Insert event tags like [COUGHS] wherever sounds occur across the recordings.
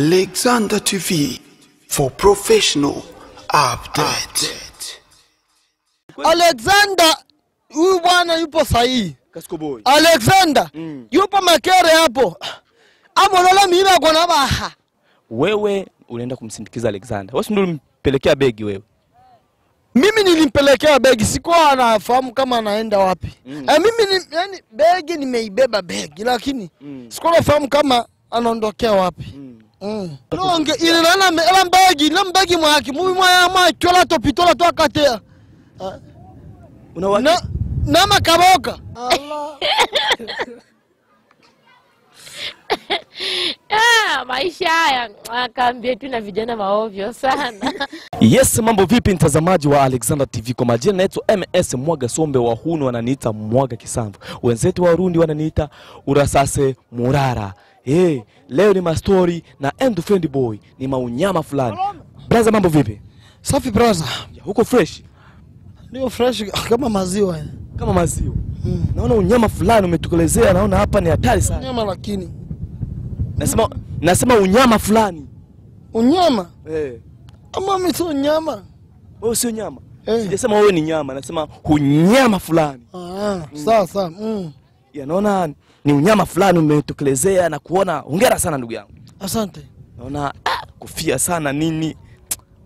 Alexander TV for professional update. Alexander huyu bwana yupo sahihi. Alexander Mm. yupo makere hapo. Amolola miba kona baha. Wewe unaenda kumsindikiza Alexander. Wewe ndio ulimpelekea begi wewe? Mimi nilimpelekea begi, sikuwa anafahamu kama anaenda wapi. Mm. Eh, mimi ni, yani begi nimeibeba begi lakini Mm. sikuwa nafahamu kama anaondokea wapi. Mm. Mm. Longe ile nana ela begi, na mbegi mwaki, mubi mwaya mwa chola to pitola to akatea. Una uhakika? Na na makaboka. Allah. [LAUGHS] Ah, maisha haya akaambia tu na vijana maovyo sana. [LAUGHS] Yes, mambo vipi mtazamaji wa Alexander TV? Kwa majina naitwa MS Mwaga Sombe, wahuni wananiita Mwaga Kisamvu, wenzetu wa Warundi wananiita Urasase Murara. Hey, leo ni mastori na End Friend Boy, ni maunyama fulani. Brother, mambo vipi? Safi brother. Ya, Huko fresh Ndio fresh kama maziwa. kama maziwa. Hmm. Naona unyama fulani umetukelezea, naona hapa ni hatari sana. Unyama lakini Nasema nasema unyama fulani. unyama Eh, ama mimi sio nyama. wewe sio nyama. Eh. Sijasema wewe ni nyama, nasema unyama fulani. Ah, sawa sawa. Mm. Ya, naona ni unyama fulani umetokelezea na kuona. Hongera sana ndugu yangu. Asante. Naona ah, kufia sana nini,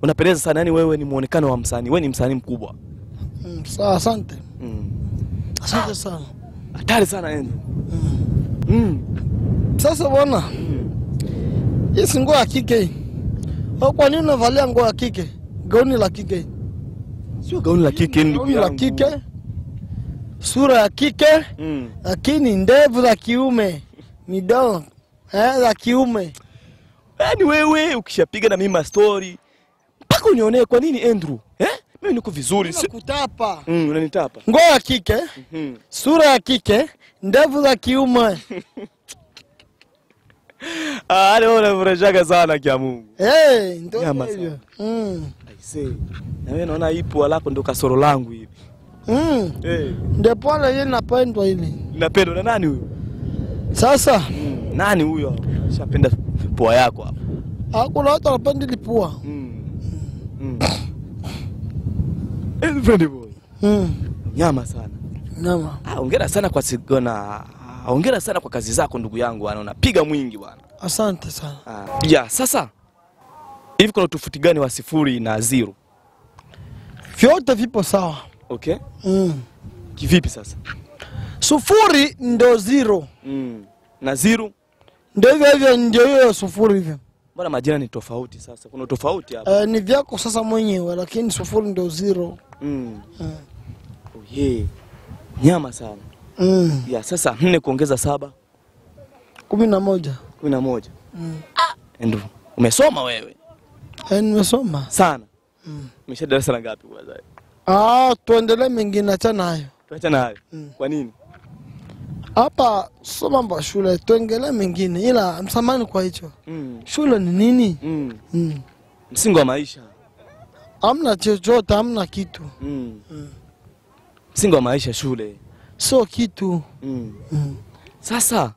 unapendeza sana. Yani wewe ni muonekano wa msanii, wewe ni msanii mkubwa. Mm, sawa asante. Mm. Asante sana. Hatari sana yani. Mm. Mm. Sasa bwana, hii si nguo ya kike kwa nini unavalia nguo ya kike? Gauni la kike. Sio gauni la kike ndugu yangu. Gauni la kike. Sura ya kike, Mm. lakini ndevu za kiume. Midomo eh, za kiume. Yaani wewe ukishapiga na mimi mastori mpaka unionee kwa nini Andrew? Eh? Mimi niko vizuri. Si... Kutapa. Mm, unanitapa. Nguo ya kike, Mm. -hmm. sura ya kike, ndevu za kiume. [LAUGHS] Ah, leo unafurahishaga sana kia Mungu. Eh, ndio hivyo. Mm. I say. Na wewe naona ipo alako ndo kasoro langu hivi. Mm. Hey. Ndio pale yeye napendwa hili. Napendwa na nani huyo? Sasa Mm. Nani huyo? Shapenda pua yako hapo. hakuna watu wanapenda ile pua. Mm. Mm. Eh, friend boy. Mm. Nyama sana. Nyama. Ah, hongera sana kwa sigona. Hongera sana kwa kazi zako ndugu yangu, bwana. Unapiga mwingi bwana. Asante sana. Ah. Ya, sasa hivi kuna tofauti gani wa sifuri na zero? Vyote vipo sawa. Okay? Mm. Kivipi sasa? Sufuri ndo zero. Mm. Na zero Ndio hivyo hivyo ndio hiyo sufuri hivyo. mbona majina ni tofauti sasa? Kuna tofauti hapa. Uh, ni vyako sasa mwenyewe lakini sufuri ndo zero. Mm. Uh. Oh, yeah. Nyama sana. Mm. Ya, sasa nne kuongeza saba kumi na moja. kumi na moja. Mm. Andrew, umesoma wewe Eh, nimesoma. sana. Mm. Umesha darasa la ngapi kwanza? Ah, tuendelee mengine achana hayo. Tuachana hayo. Mm. Kwa nini? Hapa sio mambo ya shule, tuengelee mengine ila msamani kwa hicho. Mm. Shule ni nini? Mm. Mm. Msingi wa maisha. Hamna chochote, hamna kitu. Mm. Mm. Msingi wa maisha shule. Sio kitu. Mm. Mm. Sasa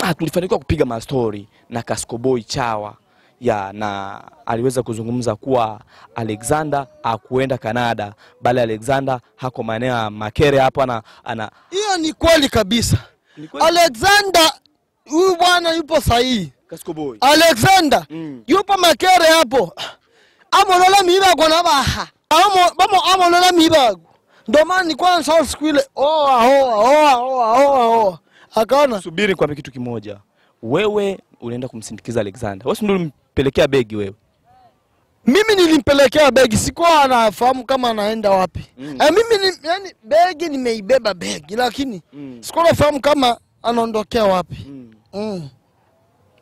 ah, tulifanikiwa kupiga mastori na Kaskoboy Chawa ya na aliweza kuzungumza kuwa Alexander akuenda Kanada, bali Alexander hako maeneo ya Makere hapo ana, ana Hiyo ni kweli kabisa. Ni kweli? Alexander huyu bwana yupo sahihi. Kaskoboy. Alexander Mm. yupo makere hapo. Amolola mibago na baha. Amo bamo amolola mibago. Ndio maana ni kwanza sawa siku ile. Oa oa oa oa oa oa. Akaona Subiri kwa kitu kimoja. Wewe unaenda kumsindikiza Alexander. Wewe ndio ulimpelekea begi wewe? mimi nilimpelekea begi, sikuwa anafahamu kama anaenda wapi. Mm. E, mimi ni, yani begi nimeibeba begi lakini Mm. sikuwa nafahamu kama anaondokea wapi. Mm. Mm.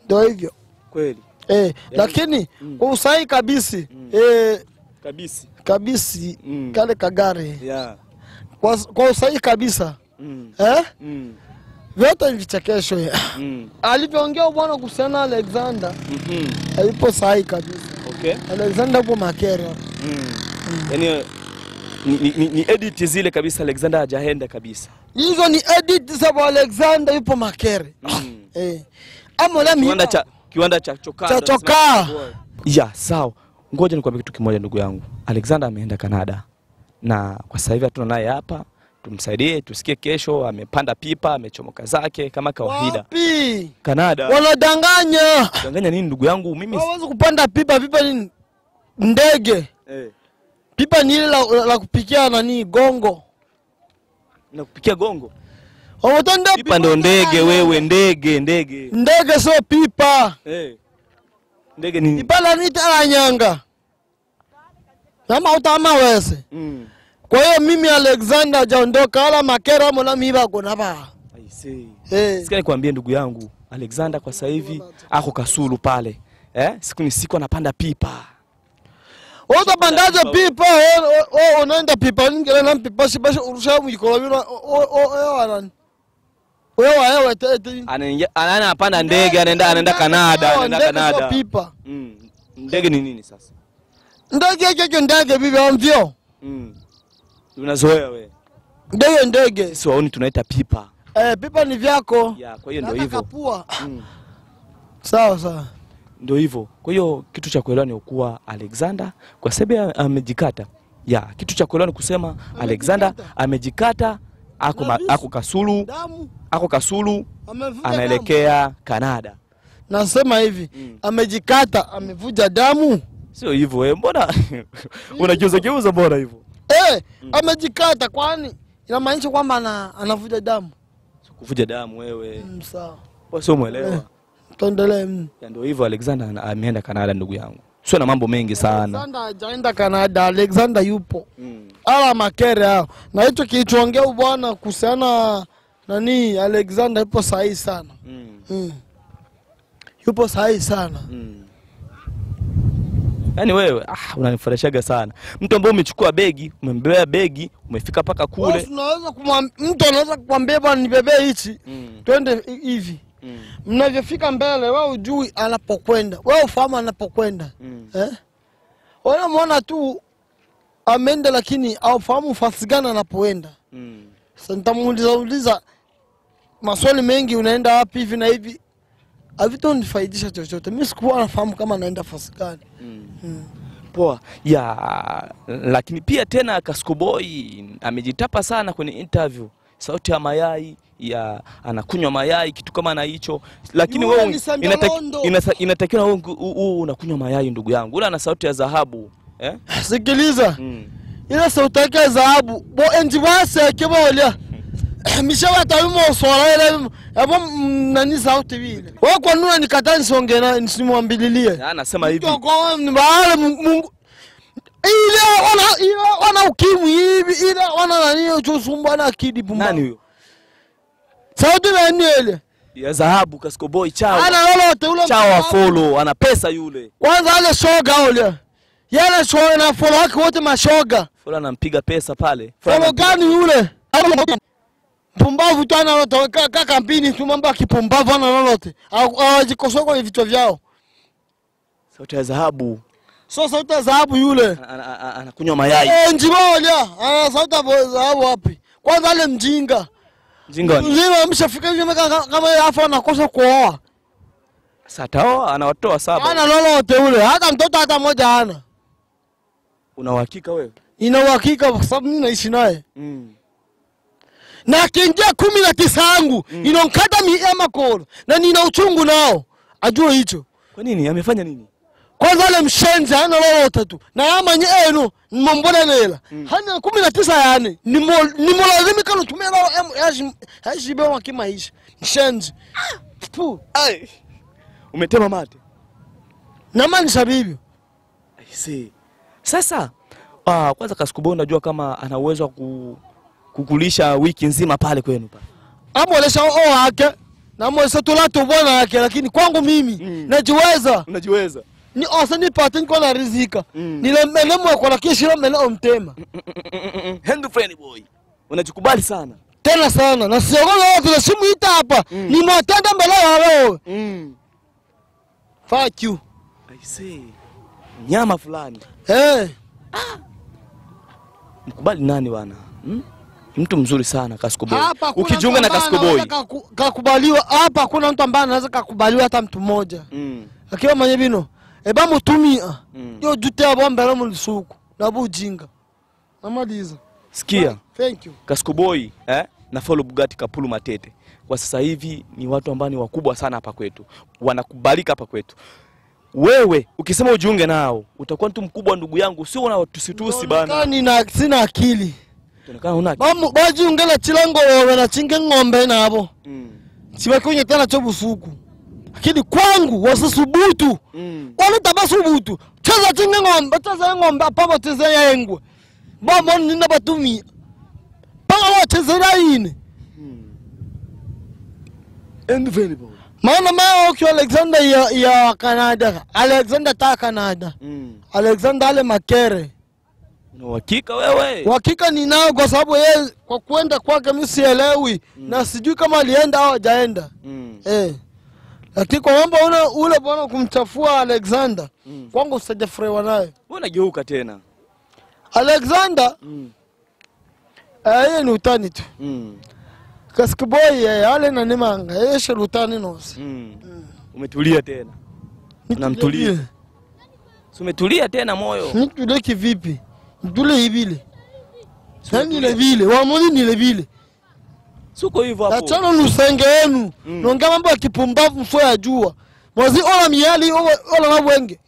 Ndio hivyo. Kweli. e, yani, lakini Mm. kwa usahi kabisi Mm. e, kabisi kabisi Mm. kale kagari Yeah. kwa, kwa usahi kabisa Mm. eh? Mm. Vyote vichekesho Mm. alivyoongea bwana kuhusiana na Alexander Mhm. alipo sahi kabisa. Okay. Alexander upo makera Mm. Yaani ni, ni, ni, ni edit zile kabisa Alexander hajaenda kabisa. hizo ni edit za Alexander yupo makere Mm. [COUGHS] eh. Amola Kiwanda cha kiwanda cha chokaa Cha chokaa. ya sawa ngoja nikwambie kitu kimoja ndugu yangu alexander ameenda Kanada na kwa sasa hivi hatuna naye hapa tumsaidie tusikie kesho amepanda pipa amechomoka zake kama kawaida Wapi? Kanada. Wanadanganya. danganya nini ndugu yangu mimi Hawezi kupanda pipa. Pipa ni ndege. eh, Pipa ni ile la, la, la kupikia nani gongo. Na kupikia gongo Wametanda pipa ndo ndege wewe ndege ndege Ndege sio pipa. eh. ndege nini Pipa la nita la nyanga. Kama utama wese. mm. Kwa hiyo mimi Alexander hajaondoka wala makera nami miba kona ba. I see. Eh. Sikia nikwambie ndugu yangu Alexander kwa sasa hivi ako Kasulu pale eh? siku ni siku anapanda pipa Oza bandaje pipa o o unaenda pipa ningele na pipa shibashi urusha mwikola bila o o o anan. Wewe wewe tete. anaingia ana- anapanda ndege anaenda anaenda Canada anaenda Canada pipa. mm. ndege ni nini sasa Ndege yake ndege bibi amvyo. mm. Unazoea we Ndege ndege. sisi waoni tunaita pipa Eh pipa ni vyako. ya kwa hiyo ndio hivyo kapua. mm. Sawa sawa. ndio hivyo kwa hiyo kitu cha kuelewa ni kuwa Alexander kwa sababu amejikata ya kitu cha kuelewa ni kusema Alexander amejikata ako, ma, ako Kasulu Damu ako Kasulu anaelekea Kanada. Nasema hivi, Mm. amejikata, amevuja damu. Sio hivyo wewe, mbona [LAUGHS] unageuza geuza, mbona hivyo? Eh, amejikata kwani inamaanisha kwamba ana, anavuja damu. Kuvuja damu wewe, Mm, sawa. wewe sio mwelewa. Eh. Tuendelee. mm. Ndio hivyo, Alexander ameenda Canada, ndugu yangu, sio na mambo mengi sana. Alexander hajaenda Canada, Alexander yupo. Mm. Ala makere hao. Na hicho kilichoongea bwana kuhusiana nani Alexander yupo sahihi sana. Mm. Mm. Yupo sahihi sana. Mm. Yaani wewe ah, unanifurahishaga sana. Mtu ambaye umechukua begi, umembebea begi, umefika mpaka kule. Kumwambia mtu anaweza kukwambia bwana nibebee hichi. Mm. Twende hivi. Mm. Mnavyofika mbele, wewe ujui anapokwenda, wewe ufahamu anapokwenda Mm. eh? Unamwona tu ameenda, lakini aufahamu fasi gani anapoenda. Mm. Sasa nitamuuliza uliza maswali mengi, unaenda wapi hivi na hivi, havitonifaidisha chochote. Mimi sikuwa nafahamu kama anaenda fasi gani. Mm. Mm. Poa. Ya, lakini pia tena Kasco Boy amejitapa sana kwenye interview. Sauti ya mayai ya anakunywa mayai kitu kama na hicho, lakini wewe inatakiwa wewe unakunywa mayai ndugu yangu. Ule ana sauti ya dhahabu eh? [LAUGHS] Sikiliza mm. ile sauti yake ya dhahabu bo enjiwase bolya [COUGHS] mishawata bimo swala ile abo mm, nani sauti vile wewe kwa nuna nikata nisonge na nisimwambililie? Ya, Anasema hivi. Kwa ni baale Mungu ile wana ile wana ukimwi hivi ile wana nani uchosumba na akidi pumba. Nani huyo? sauti na nile Ya dhahabu Kasco Boy chao. Ana lolote ule chao wa follow, ana pesa yule. kwanza ale shoga ule. Yale shoga na follow wake wote mashoga. Follow anampiga pesa pale. Follow gani yule pumbavu tu ana lolote kaka kampini tu mambo ya kipumbavu ana lolote hawajikosoa kwa vichwa vyao Sauti ya dhahabu. so sauti ya dhahabu yule Ana- ana- ana- Anakunywa mayai. Eh, njibolia. ana sauti ya dhahabu wapi kwanza ale mjinga Mjinga. wani. mzima ameshafika hivi kama yeye afa anakosa kuoa Sasa ataoa anawatoa saba. ana lolote ule hata mtoto hata mmoja hana Una uhakika wewe? ina uhakika kwa sababu mimi naishi naye Mm. Na akiingia kumi na tisa yangu Mm. inankata miema kolo na nina uchungu nao ajue hicho Kwa nini? Amefanya nini? kwanza ale mshenzi hana lolote tu na yamanye enu mambona lela Mm. hana kumi na tisa yani Nimo- nimolazimika nutumia nao yashibewa kimaisha mshenzi Pu, Ai. Umetema mate. namaanisha sabibi I see. Sasa ah, kwanza Kasikubo, unajua kama ana uwezo wa ku, kukulisha wiki nzima pale kwenu pale. Amwelesha o wake namwolesha tulatu bwana yake lakini kwangu mimi Mm. najiweza Unajiweza. ni ose nipate niko narizika Mm. nilemene mweko lakini shilo mene omtema [LAUGHS] Hand friend boy. Unajikubali sana. tena sana na siogola watu na simu ita hapa Mm. nimwatenda mbele ya wewe Mm. fuck you I see. Nyama fulani. eh Mkubali nani bwana? Hmm? Mtu mzuri sana Casco Boy. Ukijiunga na Casco Boy. kakubaliwa hapa, hakuna mtu ambaye anaweza kakubaliwa hata mtu mmoja Mm. akiwa manye bino eba mutumia Mm. yo jute abo mbele mu lisuku nabo ujinga namaliza Sikia. thank you Casco Boy eh, na Follow Bugatti Kapulu Matete kwa sasa hivi ni watu ambao ni wakubwa sana hapa kwetu, wanakubalika hapa kwetu. Wewe ukisema ujiunge nao utakuwa mtu mkubwa, ndugu yangu, sio na tusitusi bana. Nina sina akili Una chilango na chinge ng'ombe navo mm. chivakunye tena cho busuku. Lakini kwangu wasisubutu. Mm. waleta basubutu. Cheza chinge ng'ombe cheza ng'ombe apamo cheza yengwe vamoni nina vatumia mpaka wachezera ine. Unavailable. maana mao alexander ya, ya canada. Alexander ta canada. Mm. alexander ale makere Una uhakika wewe? uhakika ninao kwa sababu yeye kwa kwenda kwake mimi sielewi na sijui kama alienda au hajaenda Mm. eh. lakini kwa mambo ule ule bwana kumchafua alexander Mm. kwangu sijafurahiwa naye Wewe unageuka tena. alexander Mm. eh, yeye ni utani tu Mm. kaskiboy yeye ale nanimanga yeye shi utani nosi Mm. Umetulia tena. Unamtulia. Si umetulia tena moyo. nitulie kivipi nitule hivile nanile vile wamoni nile vile Suko hivyo hapo. achana lusenge yenu Mm. Nonga mambo ya kipumbavu mfo ya jua mwazi ola miali ola na wenge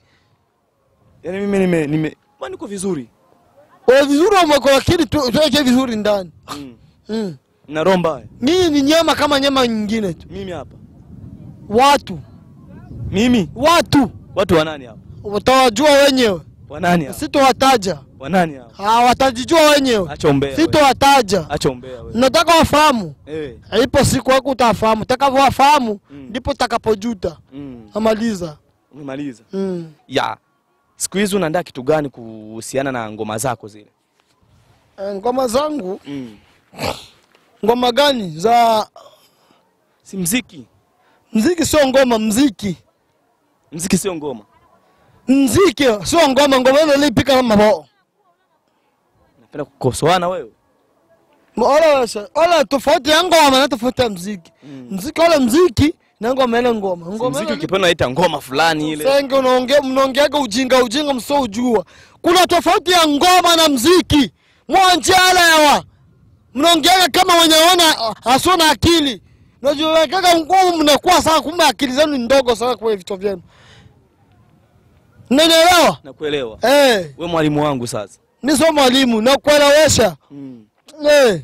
Yaani mimi nime nime kwa niko vizuri? kwa vizuri wamweko lakini tu- tuweke vizuri ndani Mm. mm. Na roho mbaya. Mimi ni nyama kama nyama nyingine tu Mimi hapa. watu Mimi watu watu wa nani hapa? utawajua wenyewe Wanani hapa? sitowataja Wanani hao? Ah, watajijua wenyewe Acha umbea. sitowataja Acha umbea wewe. nataka wafahamu Eh. ipo siku yako utafahamu utakavyowafahamu Mm. ndipo utakapojuta Mm. amaliza Umemaliza. mm. Ya. Siku hizi unaandaa kitu gani kuhusiana na ngoma zako zile? E, ngoma zangu Mm. ngoma gani za Si mziki. mziki sio ngoma mziki Mziki sio ngoma. mziki sio ngoma ngoma ile ilipika na mabao Napenda kukosoana wewe. Ola ola tofauti ya ngoma na tofauti ya mziki Mm. mziki ola mziki na ngoma ile ngoma ngoma mziki ukipenda unaita ngoma fulani ile. senge unaongea mnaongeaga ujinga ujinga msio ujua kuna tofauti ya ngoma na mziki mwanjelewa mnaongeaga kama wenye wana asio na akili najuekaga ngumu mnakuwa sana kumbe akili zenu ni ndogo sana kwa vitu vyenu Nenelewa? Nakuelewa. eh Hey. Wewe mwalimu wangu sasa. Mi sio mwalimu nakuelewesha Mm. eh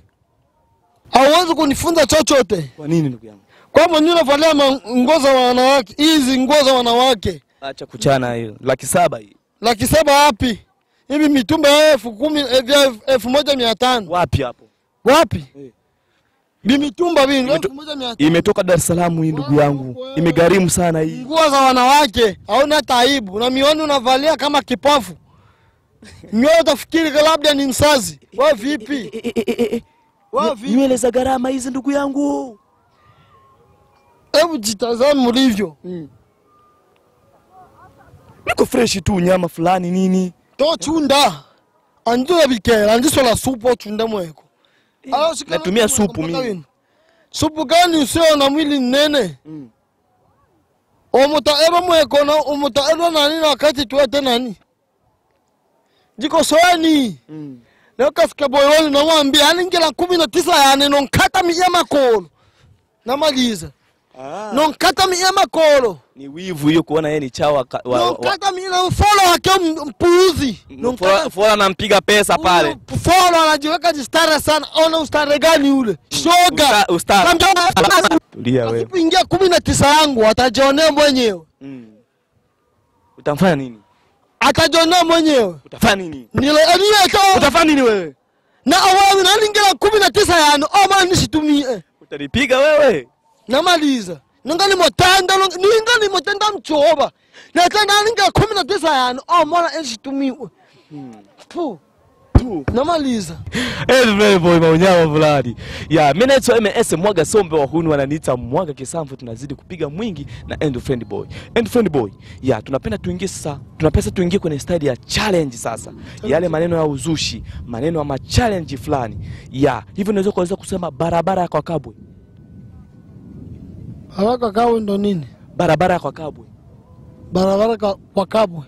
hauwezi kunifunza chochote Kwa nini ndugu yangu? kwamba ni unavalia ma- nguo za wanawake hizi nguo za wanawake Acha kuchana hiyo. Laki saba hii. laki saba wapi hivi mitumba elfu kumi eh, vya elfu- moja mia tano Wapi hapo? wapi ni vimitumba vingi Imeto- elfu moja mia tano Imetoka Dar es Salaam hii ndugu yangu. Imegharimu sana hii. nguo za wanawake hauna taibu aibu na miwani unavalia kama kipofu mioyo utafikiri labda ni msazi wa vipi? Wa vipi? Nywele za gharama hizi ndugu yangu. hebu jitazame ulivyo. Niko fresh tu nyama fulani nini. to chunda. Anjula bikera anjisola supu chunda mweko. Natumia supu mimi. supu gani usio na mwili mnene Mm. omutaerwa mweko na omutaerwa nani na wakati tuwete nani jiko soani Mm. leo kasika boyoli namwambia ngila kumi na tisa yani nonkata miya makolo namaliza Ah. nonkata miya makolo Ni wivu hiyo kuona yeye ni chawa wa, nonkata miya mfolo wake mpuuzi Fora anampiga pesa pale. Folo anajiweka jistare sana. Ona ustare gani ule? Shoga. Usta- ustara. Kamjona- Tulia wewe. ingia kumi na tisa yangu atajionea mwenyewe, Mm. Utamfanya nini? Atajionea mwenyewe. Utafanya nini? Nile aniyeto Utafanya nini wewe? na awawi na kumi na tisa yanu oma nishitumie Utanipiga wewe? namaliza ningali motenda ningali motenda mchoba natenda naningira kumi na tisa yanu omona Hmm. pu tu namaliza boy maunyama fulani ya mi naitwa ms mwaga sombe wahuni wananiita mwaga kisamvu tunazidi kupiga mwingi na end friend boy. End friend boy ya tunapenda tuingie sasa tunapenda tuingie kwenye stadi ya challenge sasa. Yale maneno ya uzushi maneno ya machallenge fulani. Ya hivyo Unaweza kuweza kusema barabara ya kwa kabwe? Barabara kwa Kabwe ndo nini? Barabara ya kwa kabwe. Barabara kwa kabwe.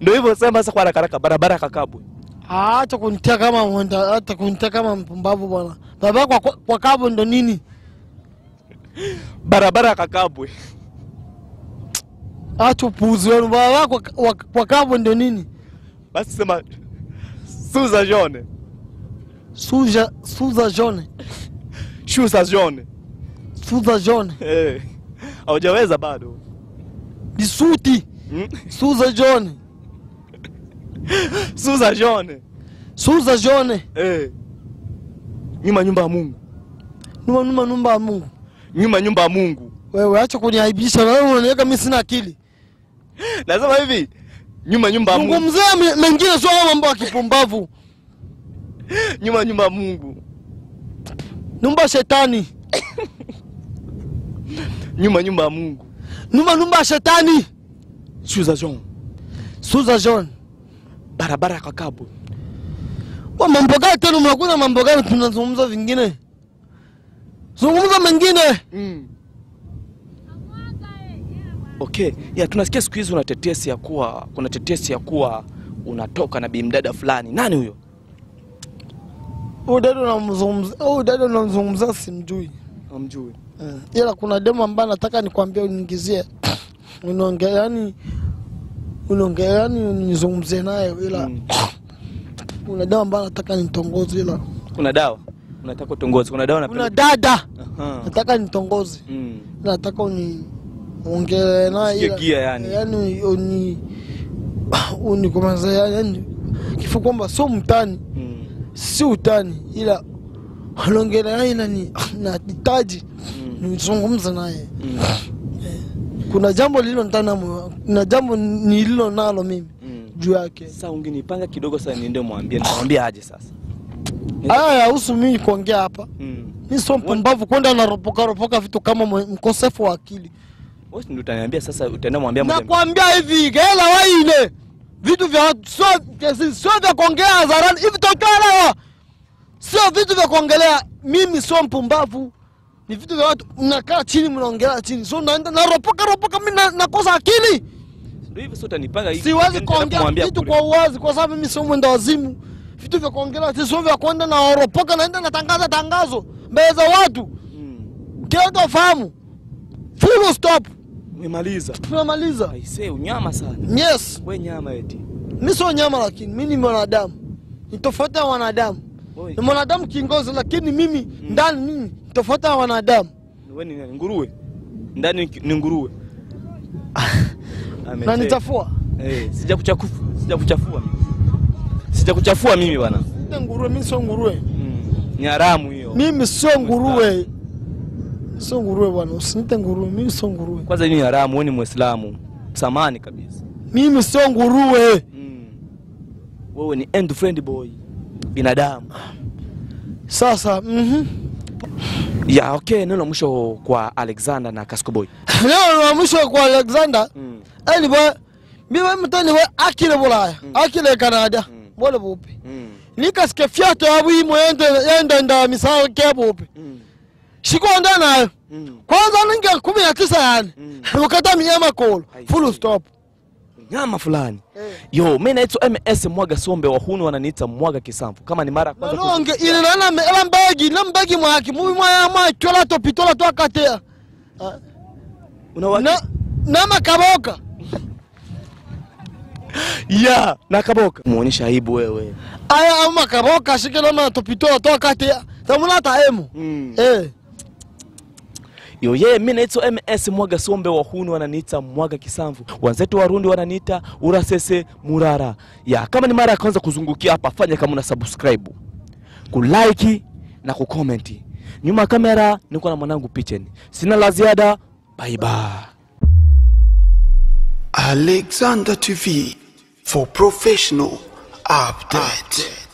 Ndo hivyo sema sasa kwa haraka haraka barabara ya kwa kabwe acha kunitia kama mwenda hata kunitia kama mpumbavu bwana. Baba kwa, kwa, kabwe ndo nini? Barabara ya kakabwe. Acha upuuzi wenu. Baba kwa, kwa, kwa kabwe ndo nini? Basi sema suza jone. Suza suza jone. Shusa jone. Suza jone. Eh, Hey. haujaweza bado. Bisuti Mm? suza jone [LAUGHS] suza jone suza jone Eh. nyuma nyumba ya mungu. Nyuma nyumba nyumba ya mungu. Nyuma nyumba ya mungu. Wewe acha kuniaibisha wewe unaniweka mimi sina akili. [LAUGHS] Nasema hivi nyuma nyumba ya mungu zungumzia mzee mengine sio mambo ya kipumbavu. [LAUGHS] Nyuma nyumba ya mungu. Nyumba shetani. Nyuma nyumba ya mungu. Nyuma nyumba ya shetani. Suza jone suza jone barabara ya kakabu. Kwa mambo gani tena Unakuza mambo gani? Tunazungumza vingine. Zungumza mengine. Mm. okay. Ya tunasikia siku hizi una tetesi ya kuwa kuna tetesi ya kuwa unatoka na bimdada fulani. Nani huyo? Huyu dada unamzungumza, huyu dada unamzungumza, simjui. Namjui. Eh, ila kuna demo ambaye nataka nikwambie uniingizie. [SNIFFS] Unaongea yani unaongea yani unizungumzie naye ila Mm. [SNIFFS] kuna dawa ambayo nataka nitongoze ila kuna dawa unataka utongoze, kuna dawa kuna dada nataka nitongoze mm. nataka uni ongee naye yani. yani uni [SNIFFS] unikomaza yani kifu kwamba sio mtani Mm. si utani ila [SNIFFS] anaongea naye ila ni nahitaji Mm. nizungumze naye Mm. Kuna jambo lilo ndani ya na jambo nililo nalo mimi Mm. juu yake. Sasa ungenipanga kidogo sasa niende mwambie nitamwambia aje sasa. haya yahusu mimi kuongea hapa. Mm. Mimi sio mpumbavu kwenda naropoka ropoka vitu kama mkosefu wa akili. Wewe ndio utaniambia sasa utaenda mwambia moja. nakwambia hivi gela waile vitu vya sio sio vya kuongea hadharani. Hivi totolewa sio vitu vya kuongelea. Mimi sio mpumbavu ni vitu vya watu mnakaa chini mnaongelea chini. So naenda naropoka ropoka mi na- nakosa akili. Ndio hivyo sasa utanipanga hii. siwezi kuongea vitu kwa uwazi kwa sababu mimi sio mwenda wazimu. Vitu vya kuongelea chini sio vya kwenda na oropoka naenda natangaza tangazo. Mbele za watu. Mm. kila mtu afahamu. Full stop. Umemaliza. tunamaliza. Aisee unyama sana. yes. Wewe nyama eti. mi sio nyama lakini mi ni mwanadamu. Ni tofauti na wanadamu ni mwanadamu kiongozi, lakini mimi mm. ndani mimi tofauti na wanadamu wewe ni? Nguruwe. Ndani ni- nguruwe. [LAUGHS] na nitafua Eh, sija kuchafua. Sija kuchafua. Sija kuchafua mimi bwana. ni nguruwe mimi sio nguruwe Mm. Ni haramu hiyo. mimi sio nguruwe sio nguruwe bwana usinite nguruwe mimi sio nguruwe Kwanza ni haramu, wewe ni Muislamu. Samani kabisa. mimi sio nguruwe Mm. Wewe ni end friend boy. Binadamu. sasa mm -hmm. Ya, okay, neno la mwisho kwa Alexander na Casco Boy. [LAUGHS] Neno la mwisho kwa alexander Mm. eli bwe mimi mtani we akile bulaya akile canada Mm. bole bupi Mm. nikasike fyato abwimo yende yende nda misao ke bupi Mm. shikonda nayo Mm. kwanza ninge kumi na tisa yani Mm. ukata minyama kolo full stop stop Nyama fulani. Yo, mimi naitwa MS Mwaga Sombe wahuni wananiita Mwaga Kisamvu. Kama ni mara kwanza nalonge ile nana ela mbagi na mbagi mwaki mimi mwaya mwa chola to pitola to akatea unawaki na na makaboka [LAUGHS] ya na kaboka. Muonyesha aibu wewe. aya au makaboka shikela ma to pitola to akatea tamuna taemu Mm. eh ye mimi naitwa MS Mwaga Sombe wahuni wananiita Mwaga Kisamvu. Wenzetu Warundi wananiita Urasese Murara. Ya, kama ni mara ya kwanza kuzungukia hapa, fanya kama una subscribe. Kulike na kukomenti Nyuma kamera niko na mwanangu Pichen. Sina la ziada. Bye. Alexander TV for professional update, update.